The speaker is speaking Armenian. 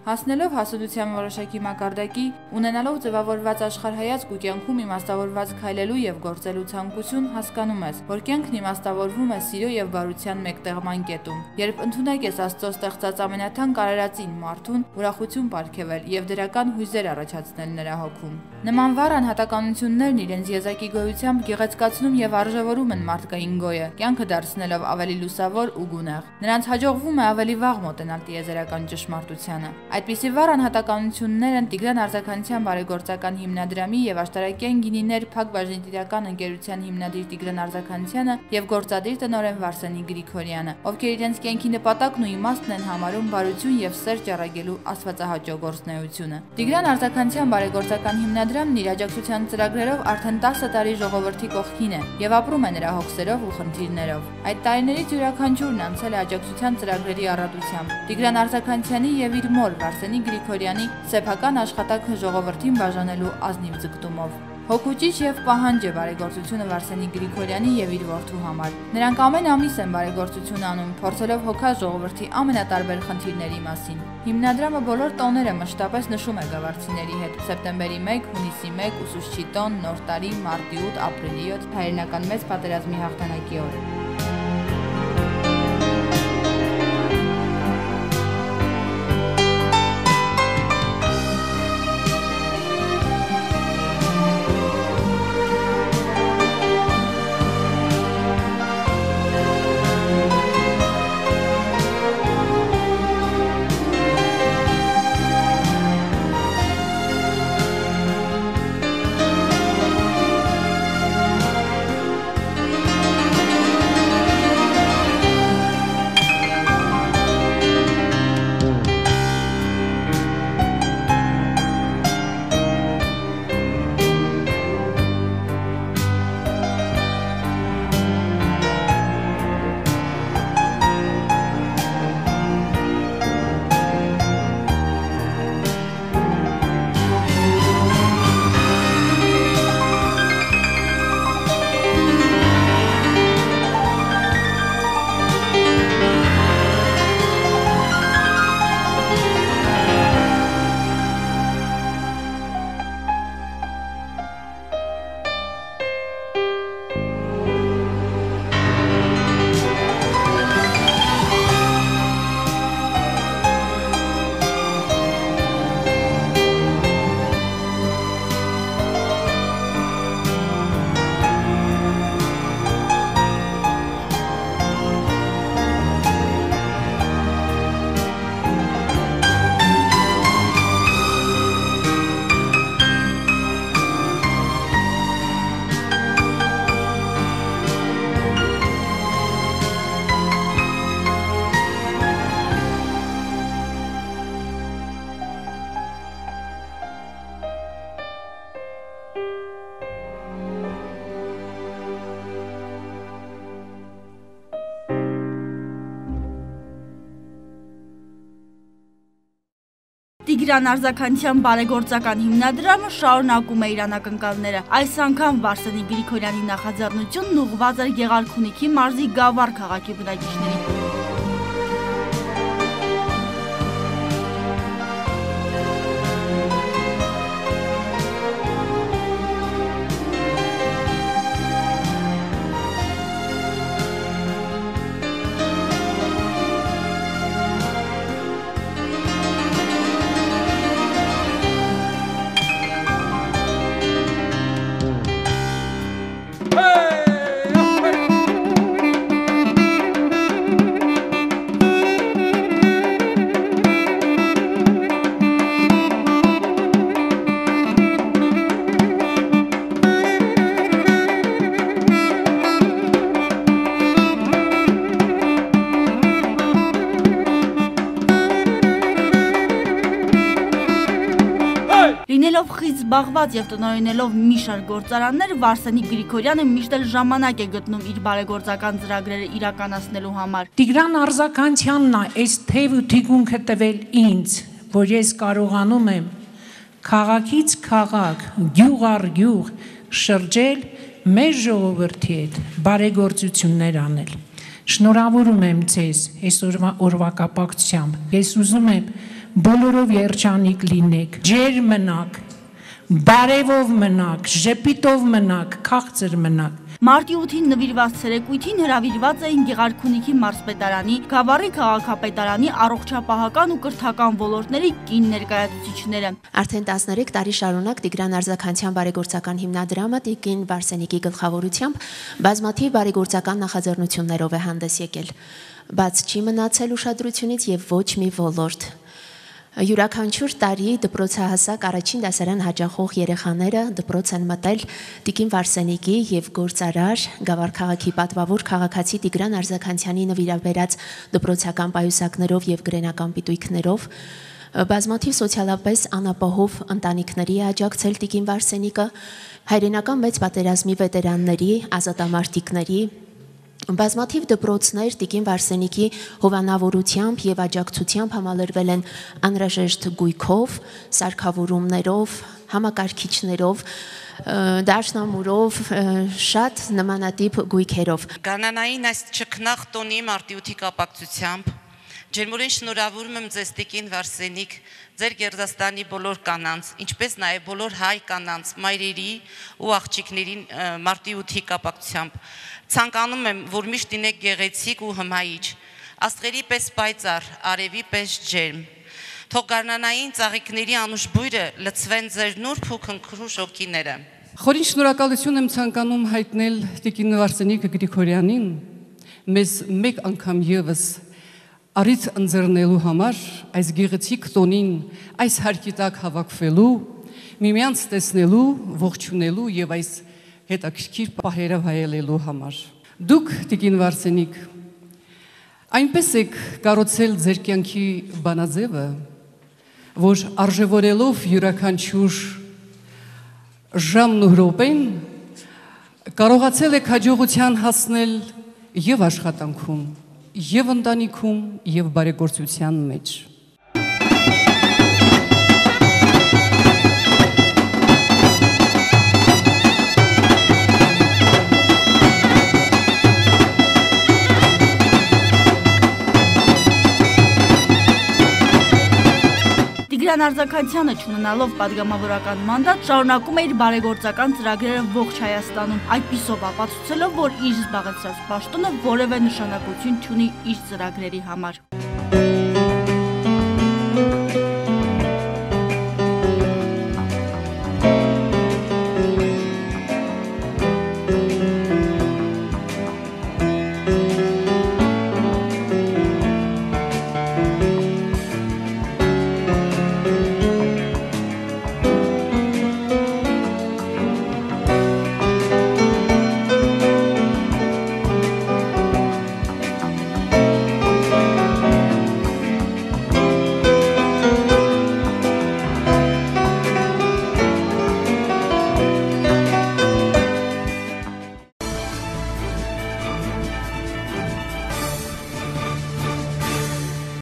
Հասնելով հասունության որոշակի մակարդակի, ունենալով ձևավորված աշխարհայացք ու կյանքում իմաստավորված քայլելու եւ գործելու ցանկություն, հասկանում ես, որ կյանքն իմաստավորվում է սիրո եւ բարության մեկտեղման կետում։ Երբ ընդունակ ես Աստծո ստեղծած ամենաթանկ արարածին մարդուն, ուրախություն ապարգևել եւ դրական հույզեր առաջացնել նրա հոգում։ Նման վառ անհատականություններն իրենց եզակի գոյությամբ գեղեցկացնում եւ արժևորում են մարդկային գոյը, կյանքը դարձնելով ավելի լուսավոր ու գունեղ։ Նրանց հաջողվում է ավելի վաղ մոտենալ տիեզերական ճշմարտությանը։ Այդպիսի վառ անհատականություններ են Տիգրան Արձականցյան բարեգործական հիմնադրամի եւ աշտարակյան գինիներ Փակ բաժնետիրական ընկերության հիմնադիր Տիգրան Արձականցյանը եւ գործադիր տնօրեն Վարսենի Գրիգորյանը, ովքեր իրենց կյանքի նպատակն ու իմաստն են համարում բարություն եւ սեր ճառագելու աստվածահաճո գործնեությունը։ Տիգրան Արձականցյան բարեգործական հիմնադրամն իր աջակցության ծրագրերով արդեն 10 տարի ժողովրդի կողքին է եւ ապրում է նրա հոգսերով ու խնդիրներով։ Այդ տարիներից յուրաքանչյուրն անցել է աջակցության ծրագրերի առատությամբ։ Տիգրան Արձականցյանի եւ իր մոր Վարսենի Գրիգորյանի սեփական աշխատանքը ժողովրդին բաժանելու ազնիվ ձգտումով։ Հոգուճիչ եւ պահանջ է բարեգործությունը Վարսենի Գրիգորյանի եւ իր որդու համար։ Նրանք ամեն ամիս են բարեգործություն անում, փորձելով հոգալ ժողովրդի ամենատարբեր խնդիրների մասին։ Հիմնադրամը բոլոր տոները մշտապես նշում է գավառցիների հետ։ Սեպտեմբերի 1, հունիսի 1, ուսուցչի տոն, նոր տարի, մարտի 8, ապրիլի 7, հայրենական մեծ պատերազմի հաղթանակի օր։ Տիգրան Արձականցյան բարեգործական հիմնադրամը շարունակում է իր անակնկալները։ Այս անգամ Վարսենի Գրիգորյանի նախաձեռնությունն ուղղված էր Գեղարքունիքի մարզի Գավառ քաղաքի բնակիչներին։ Լինելով խիստ զբաղված եւ տնօրինելով մի շարք գործարաններ, Վարսենի Գրիգորյանը միշտ էլ ժամանակ է գտնում իր բարեգործական ծրագրերը իրականացնելու համար։ Տիգրան Արձականցյանն է այս թեև ու թիկունքը տվել ինձ, որ ես կարողանում եմ քաղաքից քաղաք, գյուղ առ գյուղ շրջել մեր ժողովրդի հետ բարեգործություններ անել։ Շնորհավորում եմ ձեզ այսօրվա օրվա կապակցությամբ։ Ես ուզում եմ, բոլորով երջանիկ լինեք, ջեր մնաք, բարևով մնաք, ժպիտով մնաք, քաղցր մնաք։ Մարտի 8-ին նվիրված ցերեկույթին հրավիրված էին Գեղարքունիքի մարզպետարանի, Գավառի քաղաքապետարանի, առողջապահական ու կրթական ոլորտների կին ներկայացուցիչները։ Արդեն 13 տարի շարունակ Տիգրան Արձականցյան բարեգործական հիմնադրամը Տիկին Վարսենիկի գլխավորությամբ բազմաթիվ բարեգործական նախաձեռնություններով է հանդես եկել։ Բաց չի մնացել ուշադրությունից եւ ոչ մի ոլորտ։ Յուրաքանչյուր տարի դպրոցահասակ առաջին դասարան հաջախող երեխաները դպրոց են մտել Տիկին Վարսենիկի եւ գործարար Գավառ քաղաքի պատվավոր քաղաքացի Տիգրան Արզականցյանի նվիրաբերած դպրոցական պայուսակներով եւ գրենական պիտույքներով բազմաթիվ սոցիալապես անապահով ընտանիքների աջակցել Տիկին Վարսենիկը հայրենական մեծ պատերազմի վետերանների, ազատամարտիկների Բազմաթիվ դպրոցներ Տիկին Վարսենիկի հովանավորությամբ եւ աջակցությամբ համալրվել են անհրաժեշտ գույքով, սարքավորումներով, համակարգիչներով, դաշնամուրով, շատ նմանատիպ գույքերով։ Կանանային այս ճկնախ տոնի մարտիութի կապակցությամբ ջերմորեն շնորհավորում եմ ձեզ Տիկին Վարսենիկ, ձեր Գերդաստանի բոլոր կանանց, ինչպես նաև բոլոր հայ կանանց, մայրերի ու աղջիկների մարտիութի կապակցությամբ Ցանկանում եմ, որ միշտ լինեք գեղեցիկ ու հմայիչ, աստղերի պես պայծառ, արևի պես ջերմ։ Թող գարնանային ծաղիկների անուշ բույրը լցվեն ձեր նուրբ ու քնքրուշ օկիները։ Խորին շնորհակալություն եմ ցանկանում հայտնել Տիկին Վարսենիկ Գրիգորյանին մեզ մեկ անգամ եւս արից ընձեռնելու համար այս գեղեցիկ տոնին այս հարկի տակ հավաքվելու միմյանց տեսնելու ողջունելու եւ այս հետաքրքիր պահերը վայելելու համար։ Դուք Տիկին Վարսենիկ այնպես եք կարոցել ձեր կյանքի բանաձևը, որ արժևորելով յուրաքանչյուր ժամն ու րոպեն կարողացել եք հաջողության հասնել եւ աշխատանքում, եւ ընտանիքում, եւ բարեգործության մեջ։ Վիրան Արձականցյանը չունենալով падգամավորական մանդատ շարունակում է իր բարեգործական ծրագրերը ողջ Հայաստանում, այդպիսով ապացուցելով, որ իր զբաղեցրած պաշտոնը որևէ նշանակություն չունի իր ծրագրերի համար։